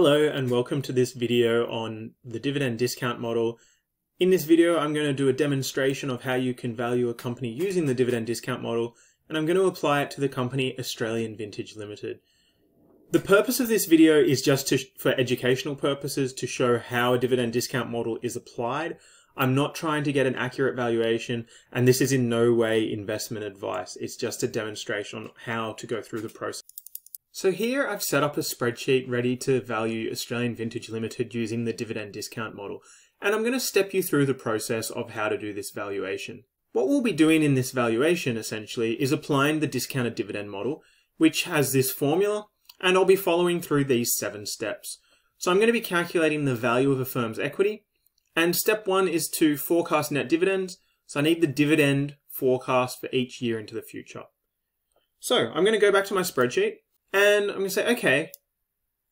Hello and welcome to this video on the dividend discount model. In this video I'm going to do a demonstration of how you can value a company using the dividend discount model and I'm going to apply it to the company Australian Vintage Limited. The purpose of this video is just to, for educational purposes to show how a dividend discount model is applied. I'm not trying to get an accurate valuation and this is in no way investment advice. It's just a demonstration on how to go through the process. So here I've set up a spreadsheet ready to value Australian Vintage Limited using the dividend discount model. And I'm going to step you through the process of how to do this valuation. What we'll be doing in this valuation essentially is applying the discounted dividend model, which has this formula, and I'll be following through these seven steps. So I'm going to be calculating the value of a firm's equity, and step one is to forecast net dividends. So I need the dividend forecast for each year into the future. So I'm going to go back to my spreadsheet and I'm going to say, okay,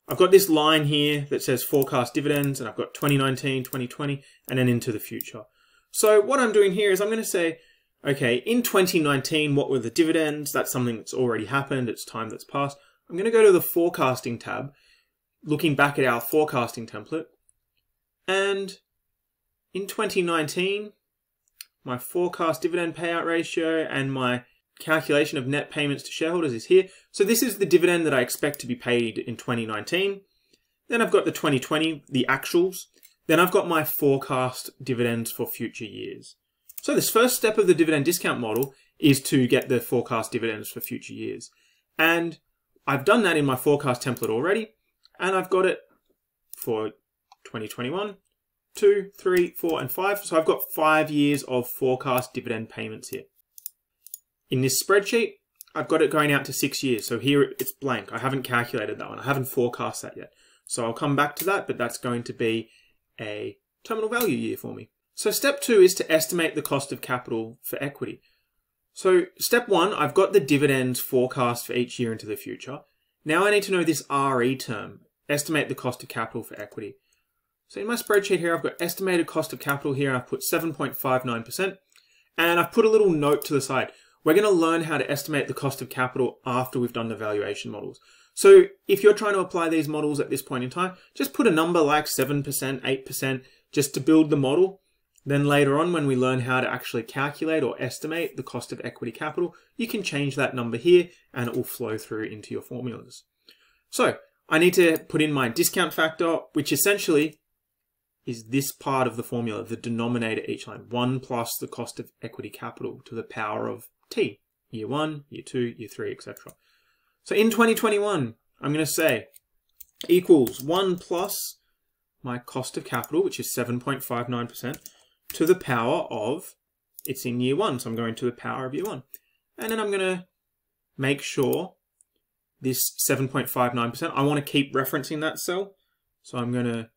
I've got this line here that says forecast dividends, and I've got 2019, 2020, and then into the future. So what I'm doing here is I'm going to say, okay, in 2019, what were the dividends? That's something that's already happened. It's time that's passed. I'm going to go to the forecasting tab, looking back at our forecasting template. And in 2019, my forecast dividend payout ratio and my calculation of net payments to shareholders is here. So this is the dividend that I expect to be paid in 2019. Then I've got the 2020, the actuals. Then I've got my forecast dividends for future years. So this first step of the dividend discount model is to get the forecast dividends for future years. And I've done that in my forecast template already. And I've got it for 2021, 2, 3, 4, and 5. So I've got five years of forecast dividend payments here. In this spreadsheet, I've got it going out to six years. So here it's blank. I haven't calculated that one. I haven't forecast that yet. So I'll come back to that, but that's going to be a terminal value year for me. So step two is to estimate the cost of capital for equity. So step one, I've got the dividends forecast for each year into the future. Now I need to know this RE term, estimate the cost of capital for equity. So in my spreadsheet here, I've got estimated cost of capital here, and I've put 7.59%, and I've put a little note to the side. We're going to learn how to estimate the cost of capital after we've done the valuation models. So if you're trying to apply these models at this point in time, just put a number like 7%, 8% just to build the model. Then later on, when we learn how to actually calculate or estimate the cost of equity capital, you can change that number here and it will flow through into your formulas. So I need to put in my discount factor, which essentially is this part of the formula, the denominator each line, 1 plus the cost of equity capital to the power of T, year one, year two, year three, etc. So in 2021, I'm going to say equals 1 plus my cost of capital, which is 7.59%, to the power of, it's in year one, so I'm going to the power of year one. And then I'm going to make sure this 7.59%, I want to keep referencing that cell. So I'm going to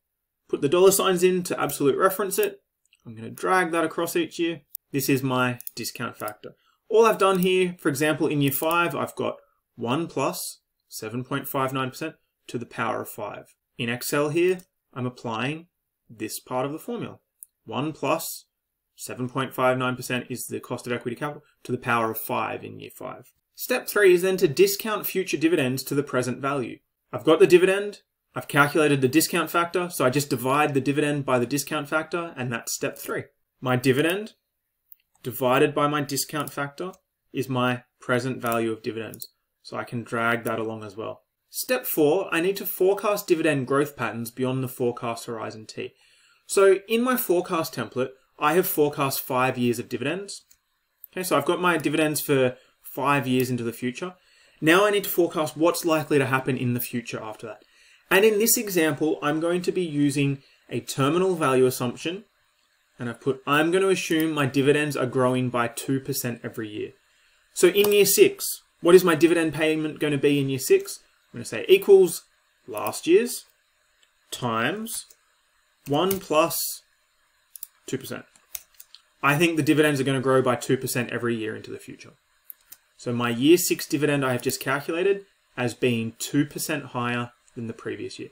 put the dollar signs in to absolute reference it. I'm going to drag that across each year. This is my discount factor. All I've done here, for example, in year 5, I've got 1 plus 7.59% to the power of 5. In Excel here, I'm applying this part of the formula. 1 plus 7.59% is the cost of equity capital to the power of 5 in year 5. Step 3 is then to discount future dividends to the present value. I've got the dividend, I've calculated the discount factor, so I just divide the dividend by the discount factor, and that's step 3. My dividend divided by my discount factor is my present value of dividends. So I can drag that along as well. Step four, I need to forecast dividend growth patterns beyond the forecast horizon T. So in my forecast template, I have forecast five years of dividends. Okay, so I've got my dividends for five years into the future. Now I need to forecast what's likely to happen in the future after that. And in this example, I'm going to be using a terminal value assumption and I've put, I'm going to assume my dividends are growing by 2% every year. So in year six, what is my dividend payment going to be in year six? I'm going to say equals last year's times 1 plus 2%. I think the dividends are going to grow by 2% every year into the future. So my year six dividend I have just calculated as being 2% higher than the previous year.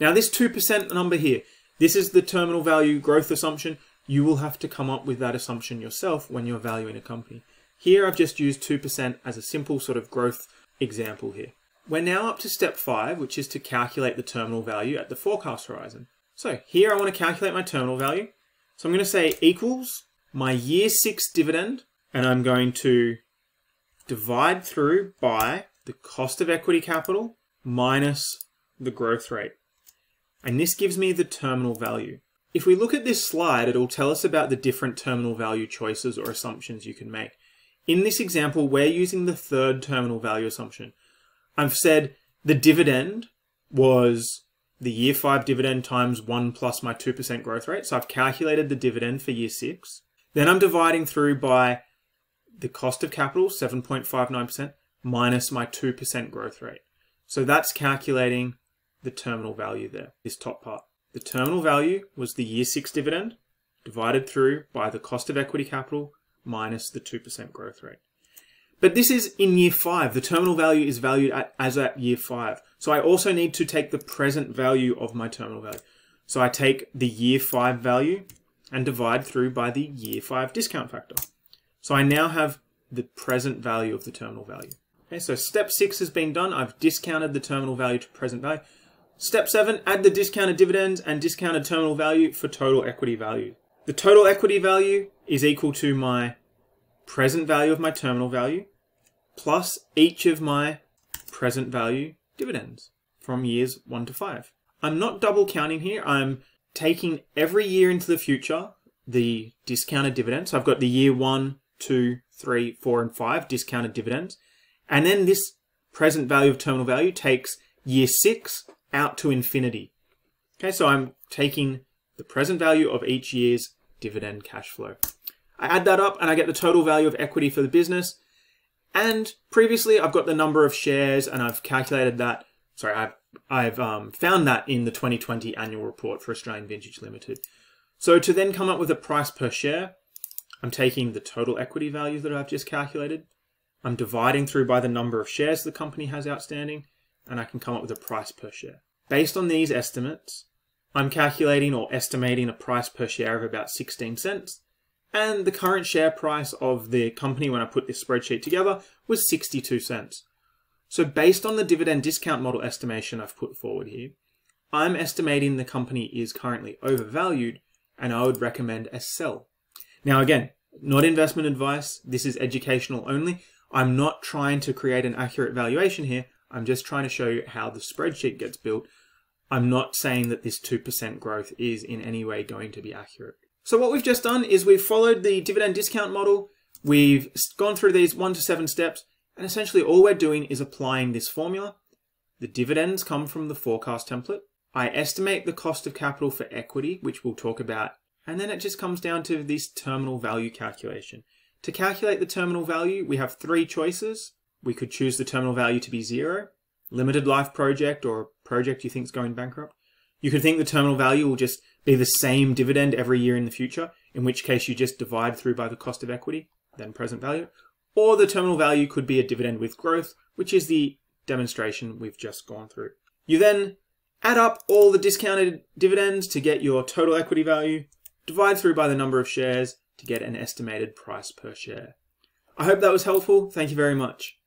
Now this 2% number here, this is the terminal value growth assumption you will have to come up with that assumption yourself when you're valuing a company. Here I've just used 2% as a simple sort of growth example here. We're now up to step five, which is to calculate the terminal value at the forecast horizon. So here I want to calculate my terminal value. So I'm going to say equals my year six dividend, and I'm going to divide through by the cost of equity capital minus the growth rate. And this gives me the terminal value. If we look at this slide, it'll tell us about the different terminal value choices or assumptions you can make. In this example, we're using the third terminal value assumption. I've said the dividend was the year five dividend times one plus my 2% growth rate. So I've calculated the dividend for year six. Then I'm dividing through by the cost of capital, 7.59%, minus my 2% growth rate. So that's calculating the terminal value there, this top part. The terminal value was the year six dividend divided through by the cost of equity capital minus the 2% growth rate. But this is in year five. The terminal value is valued at, as at year five. So I also need to take the present value of my terminal value. So I take the year five value and divide through by the year five discount factor. So I now have the present value of the terminal value. Okay, so step six has been done. I've discounted the terminal value to present value. Step seven, add the discounted dividends and discounted terminal value for total equity value. The total equity value is equal to my present value of my terminal value plus each of my present value dividends from years one to five. I'm not double counting here. I'm taking every year into the future the discounted dividends. So I've got the year one, two, three, four, and five discounted dividends. And then this present value of terminal value takes year six out to infinity. Okay, so I'm taking the present value of each year's dividend cash flow. I add that up and I get the total value of equity for the business. And previously I've got the number of shares and I've calculated that. Sorry, I've, I've um, found that in the 2020 annual report for Australian Vintage Limited. So to then come up with a price per share, I'm taking the total equity value that I've just calculated. I'm dividing through by the number of shares the company has outstanding, and I can come up with a price per share. Based on these estimates, I'm calculating or estimating a price per share of about 16 cents, and the current share price of the company when I put this spreadsheet together was 62 cents. So based on the dividend discount model estimation I've put forward here, I'm estimating the company is currently overvalued and I would recommend a sell. Now again, not investment advice, this is educational only. I'm not trying to create an accurate valuation here, I'm just trying to show you how the spreadsheet gets built. I'm not saying that this 2% growth is in any way going to be accurate. So what we've just done is we've followed the dividend discount model, we've gone through these one to seven steps, and essentially all we're doing is applying this formula. The dividends come from the forecast template. I estimate the cost of capital for equity, which we'll talk about and then it just comes down to this terminal value calculation. To calculate the terminal value, we have three choices. We could choose the terminal value to be zero, limited life project, or a project you think is going bankrupt. You could think the terminal value will just be the same dividend every year in the future, in which case you just divide through by the cost of equity, then present value. Or the terminal value could be a dividend with growth, which is the demonstration we've just gone through. You then add up all the discounted dividends to get your total equity value, divide through by the number of shares to get an estimated price per share. I hope that was helpful. Thank you very much.